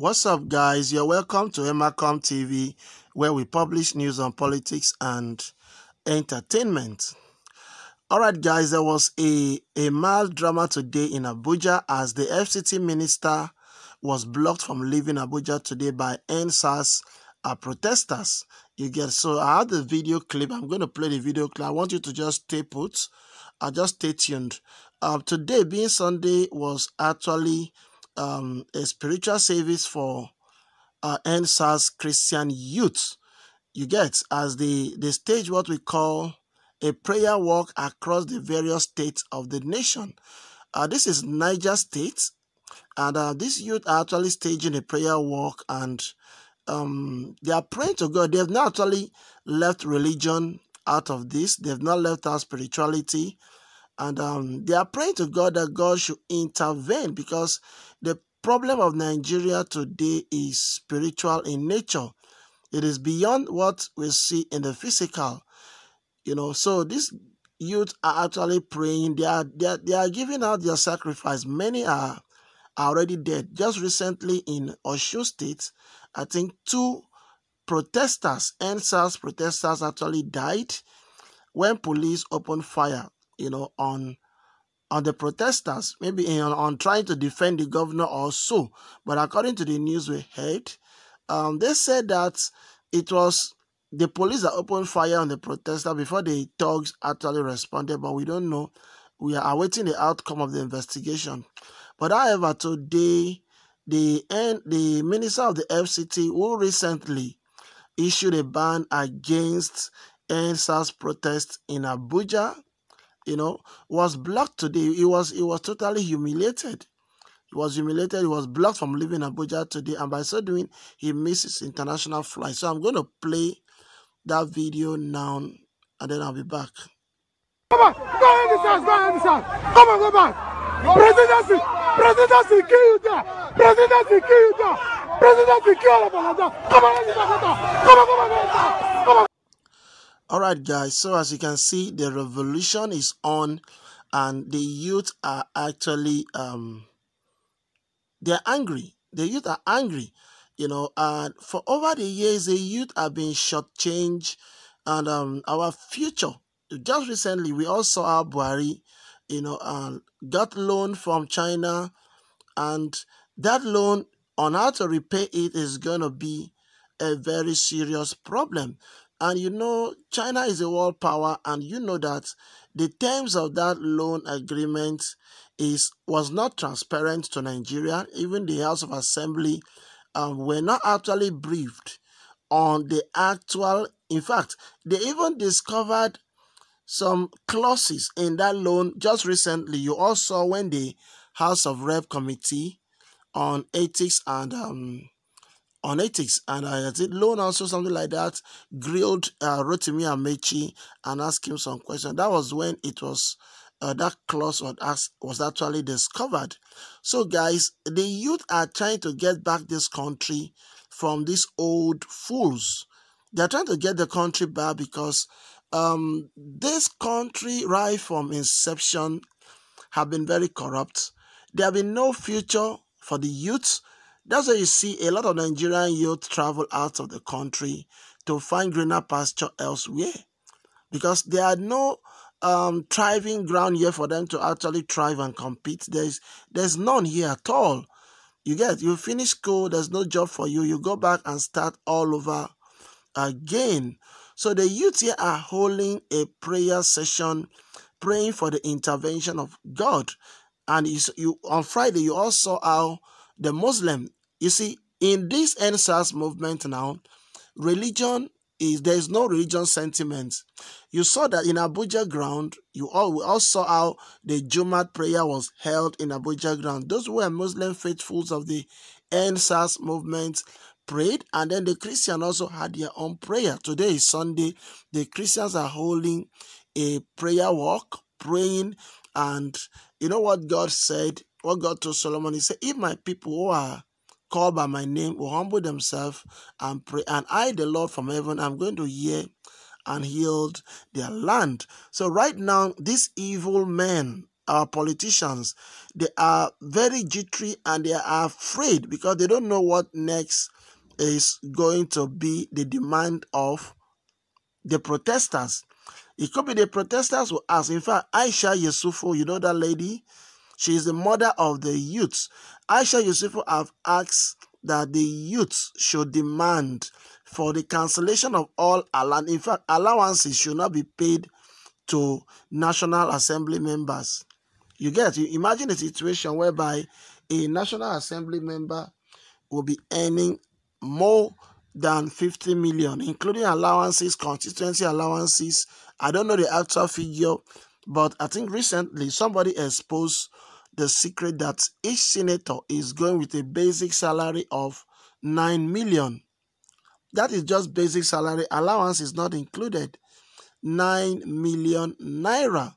What's up, guys? You're welcome to Emmacom TV, where we publish news on politics and entertainment. All right, guys, there was a, a mild drama today in Abuja as the FCT minister was blocked from leaving Abuja today by EndSARS uh, protesters. You get so I have the video clip. I'm going to play the video clip. I want you to just stay put. Uh, just stay tuned. Uh, today, being Sunday, was actually um, a spiritual service for uh, EndSARS Christian youth. You get as the the stage what we call a prayer walk across the various states of the nation. Uh, this is Niger State, and uh, these youth are actually staging a prayer walk, and um, they are praying to God. They have not actually left religion out of this. They have not left out spirituality and um, they are praying to God that God should intervene because the problem of Nigeria today is spiritual in nature. It is beyond what we see in the physical, you know. So these youth are actually praying. They are they are, they are giving out their sacrifice. Many are, already dead. Just recently in Osun State, I think two protesters, EndSARS protesters, actually died when police opened fire you know, on on the protesters, maybe on trying to defend the governor or so. But according to the news we heard, um, they said that it was the police that opened fire on the protester before the thugs actually responded, but we don't know. We are awaiting the outcome of the investigation. But however, today, the, the minister of the FCT, who recently issued a ban against EndSARS protests in Abuja, you know, was blocked today. He was he was totally humiliated. He was humiliated. He was blocked from leaving Abuja today, and by so doing, he misses international flight. So I'm going to play that video now, and then I'll be back. Come on, go this house, go this house. Come on, go back. Presidency, presidency, kill you there. Presidency, kill you there. Presidency, kill all of us. Come on, let Come on, come on, come on, come on. All right, guys. So as you can see, the revolution is on, and the youth are actually um they're angry. The youth are angry, you know. And for over the years, the youth have been shortchanged, and um our future. Just recently, we all saw our Buhari, you know, and got loan from China, and that loan on how to repay it is going to be a very serious problem and you know, China is a world power, and you know that the terms of that loan agreement is was not transparent to Nigeria. Even the House of Assembly um, were not actually briefed on the actual. In fact, they even discovered some clauses in that loan just recently. You all saw when the House of Rep Committee on Ethics and um, on ethics and I think loan also something like that grilled uh, Rotimi Amaechi and Mechi and asked him some questions. That was when it was uh, that clause was, was actually discovered. So guys, the youth are trying to get back this country from these old fools. They're trying to get the country back because um, this country right from inception have been very corrupt. There have been no future for the youth that's why you see a lot of Nigerian youth travel out of the country to find greener pasture elsewhere. Because there are no um, thriving ground here for them to actually thrive and compete. There's there's none here at all. You get you finish school, there's no job for you. You go back and start all over again. So the youth here are holding a prayer session, praying for the intervention of God. And you, you on Friday you also how the Muslim you see, in this EndSARS movement now, religion is there is no religion sentiment. You saw that in Abuja ground, you all we all saw how the Jumat prayer was held in Abuja ground. Those were Muslim faithfuls of the EndSARS movement prayed, and then the Christian also had their own prayer. Today is Sunday. The Christians are holding a prayer walk, praying, and you know what God said, what God told Solomon, He said, If my people who are call by my name will humble themselves and pray. And I, the Lord from heaven, I'm going to hear and heal their land. So right now, these evil men our politicians, they are very jittery and they are afraid because they don't know what next is going to be the demand of the protesters. It could be the protesters who ask. In fact, Aisha Yesufu, you know that lady? She is the mother of the youths. Aisha Yesufu have asked that the youths should demand for the cancellation of all allowance. In fact, allowances should not be paid to National Assembly members. You get, you imagine a situation whereby a National Assembly member will be earning more than 50 million, including allowances, constituency allowances. I don't know the actual figure, but I think recently somebody exposed the secret that each senator is going with a basic salary of 9 million. That is just basic salary. Allowance is not included. 9 million naira.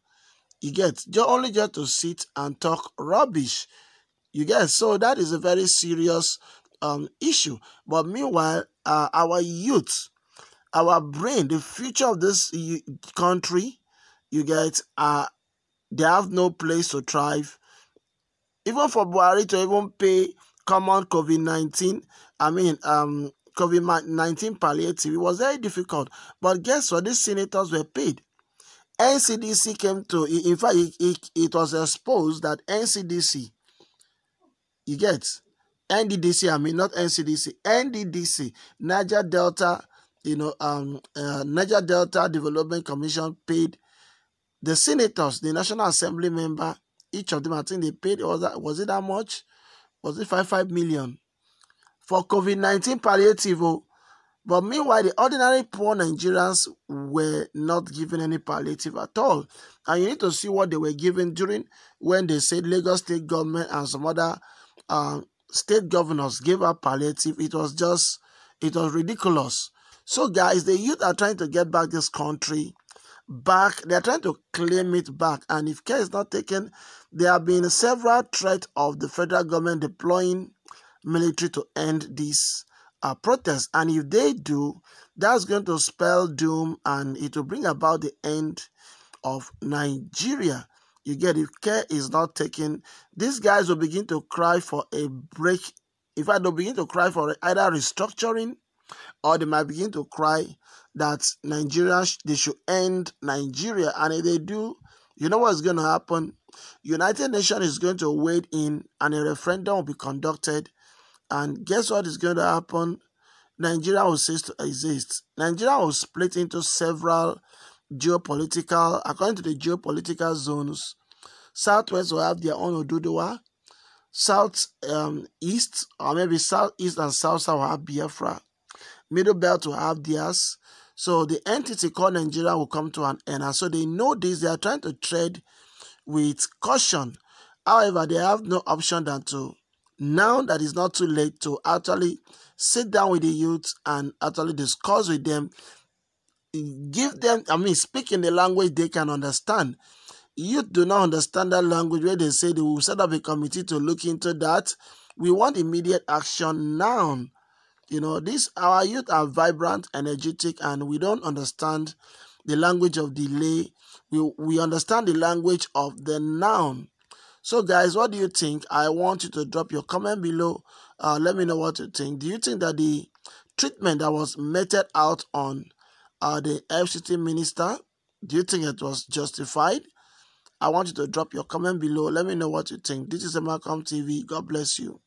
You get just only just to sit and talk rubbish. You get so that is a very serious um, issue. But meanwhile, uh, our youth, our brain, the future of this country, you get, uh, they have no place to thrive. Even for Buhari to even pay common COVID 19, I mean, um, COVID 19 palliative, it was very difficult. But guess what? These senators were paid. NCDC came to, in fact, it, it, it was exposed that NCDC, you get, NDDC, I mean not NCDC, NDDC, Niger Delta, you know, um, uh, Niger Delta Development Commission paid the senators, the National Assembly member, each of them, I think they paid, was, that, was it that much? Was it 5, 5 million? For COVID-19 palliative, oh, but meanwhile, the ordinary poor Nigerians were not given any palliative at all. And you need to see what they were given during when they said Lagos state government and some other um, state governors gave up palliative. It was just, it was ridiculous. So, guys, the youth are trying to get back this country back. They're trying to claim it back. And if care is not taken, there have been several threats of the federal government deploying military to end this uh, protest. And if they do, that's going to spell doom and it will bring about the end of Nigeria. You get if care is not taken, these guys will begin to cry for a break. In fact, they'll begin to cry for either restructuring or they might begin to cry that Nigeria they should end Nigeria. And if they do, you know what's going to happen? United Nations is going to wade in and a referendum will be conducted. And guess what is going to happen? Nigeria will cease to exist. Nigeria will split into several geopolitical, according to the geopolitical zones, Southwest will have their own Oduduwa, South um, East, or maybe Southeast and South South will have Biafra, Middle Belt will have theirs. So the entity called Nigeria will come to an end. And so they know this, they are trying to trade with caution. However, they have no option than to, now that it's not too late, to actually sit down with the youth and actually discuss with them give them, I mean, speak in the language they can understand. Youth do not understand that language where they say they will set up a committee to look into that. We want immediate action now. You know, this our youth are vibrant, energetic, and we don't understand the language of delay. We we understand the language of the noun. So, guys, what do you think? I want you to drop your comment below. Uh, let me know what you think. Do you think that the treatment that was meted out on uh, the FCT minister. Do you think it was justified? I want you to drop your comment below. Let me know what you think. This is Emmacom TV. God bless you.